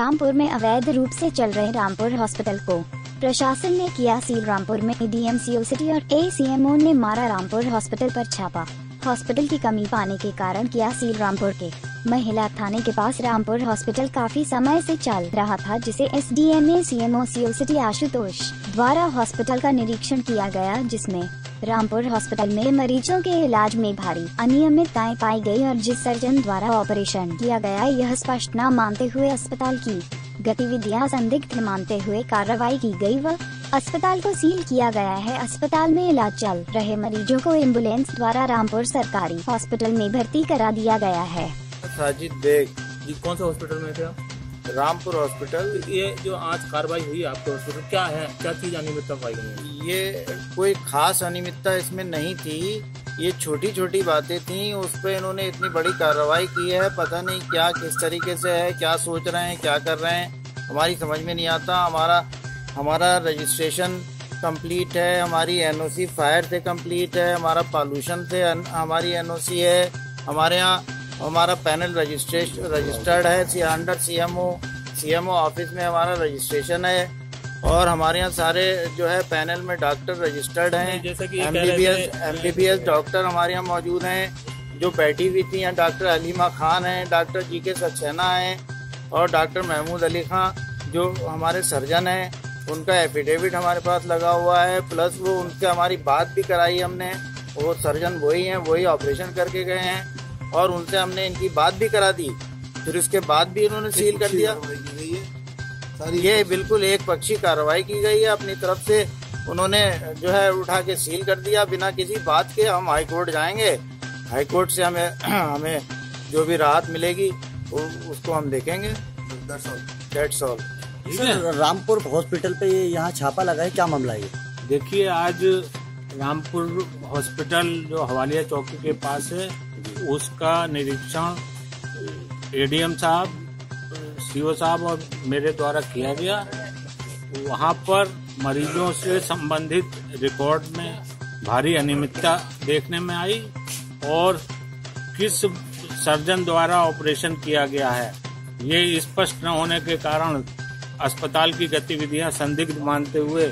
रामपुर में अवैध रूप से चल रहे रामपुर हॉस्पिटल को। प्रशासन ने किया सील रामपुर में, डीएमसीओ सिटी और एसीएमओ ने मारा रामपुर हॉस्पिटल पर छापा। हॉस्पिटल की कमी पाने के कारण किया सील रामपुर के। महिला थाने के पास रामपुर हॉस्पिटल काफ़ी समय से चल रहा था, जिसे S D M A C M O C O city Ashutosh द्वारा हॉस्पिटल का निरीक्षण किया गया, जिसमें रामपुर हॉस्पिटल में मरीजों के इलाज में भारी अनियमितताएँ पाई गई और जिस सर्जन द्वारा ऑपरेशन किया गया, यह स्पष्ट न मानते हुए अस्पताल की गतिविधियाँ संदिग्ध मानते हुए कार्रवाई की गई व अस्पताल को सील किया गया है। अस्पताल में इलाज चल रहे मरीजों को एंबुलेंस द्वारा रामपुर सरकारी हॉस्पिटल में भर्ती करा दिया गया है। साजिद बेग कौन से हॉस्पिटल में थे रामपुर हॉस्पिटल। ये जो आज कार्रवाई हुई आपके हॉस्पिटल क्या है? क्या चीज़ अनियमितता पाई गई ये कोई खास अनियमितता इसमें नहीं थी। ये छोटी छोटी बातें थी उस पर इन्होंने इतनी बड़ी कार्रवाई की है। पता नहीं क्या किस तरीके से है क्या सोच रहे हैं क्या कर रहे हैं हमारी समझ में नहीं आता। हमारा हमारा रजिस्ट्रेशन कंप्लीट है हमारी एनओसी फायर से कंप्लीट है हमारा पॉल्यूशन से हमारी एनओसी है हमारे यहाँ हमारा पैनल रजिस्ट्रेशन रजिस्टर्ड है C under CMO CMO office में हमारा रजिस्ट्रेशन है और हमारे यहाँ सारे जो है पैनल में डॉक्टर रजिस्टर्ड हैं M B B S M B B S doctor हमारे यहाँ मौजूद हैं जो बैठी हुई थी यहाँ डॉक्टर अलीमा खान हैं डॉक्टर जी के सक्सेना हैं और डॉक्टर महमूद अली खान जो हमारे सर्जन हैं उनका एफिडेविट हमारे पास लगा हुआ है प्लस वो उनसे हमारी बात भी कराई हमने वो सर्जन वही हैं वही ऑपरेशन करके गए हैं। और उनसे हमने इनकी बात भी करा दी। फिर उसके बाद भी इन्होंने सील कर दिया। ये बिल्कुल एक पक्षी कार्रवाई की गई है अपनी तरफ़ से। उन्होंने जो है उठा के सील कर दिया। बिना किसी बात के हम हाई कोर्ट जाएँगे। हाई कोर्ट से हमें हमें जो भी राहत मिलेगी वो उसको हम देखेंगे। डेट्स ऑल रामपुर हॉस्पिटल पे ये यहाँ छापा लगा है क्या मामला है ये? देखिए आज रामपुर हॉस्पिटल जो हवालिया चौकी के पास है उसका निरीक्षण एडीएम साहब सीओ साहब और मेरे द्वारा किया गया। वहाँ पर मरीजों से संबंधित रिकॉर्ड में भारी अनियमितता देखने में आई और किस सर्जन द्वारा ऑपरेशन किया गया है ये स्पष्ट न होने के कारण अस्पताल की गतिविधियाँ संदिग्ध मानते हुए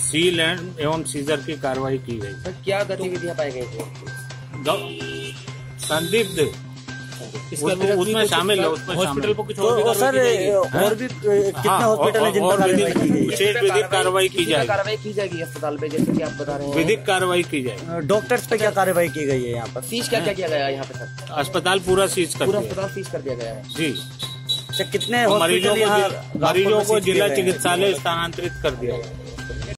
सील एंड एवं सीजर की कार्रवाई की गई। सर क्या गतिविधियाँ पाई गई थी? संदिग्ध उसमें शामिल है उसमें हॉस्पिटल शामिल। कुछ और सर की? और भी कितने हाँ, हॉस्पिटल है और- जिन पर विधिक- की है? कार्रवाई की जाएगी। कार्रवाई की जाएगी अस्पताल पे जैसे कि आप बता रहे हैं। विधिक कार्रवाई की जाएगी। डॉक्टर्स पे क्या कार्रवाई की गई है यहाँ पर? सीज क्या क्या किया गया है यहाँ पे सर? अस्पताल पूरा सीज कर पूरा दिया। अस्पताल सीज कर दिया गया है। जी। अच्छा, कितने मरीजों को मरीजों को जिला चिकित्सालय स्थानांतरित कर दिया गया।